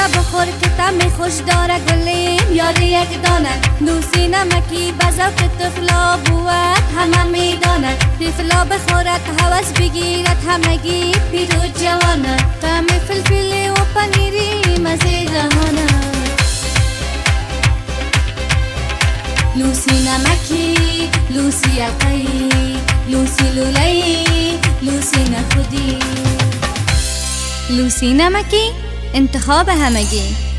را بخور که طعم خوش داره گلیم یاری یک دانه. لوسی نمکی بزاق طفلا بود همه میدانه. طفلا بخورد هوس بگیرد همگی پیر و جوانه. طعم فلفلی و پنیری مزه جهانه. لوسی نمکی لوسی القی لوسی لولی لوسی نخودی. لوسی نمکی؟ انتخاب همگی.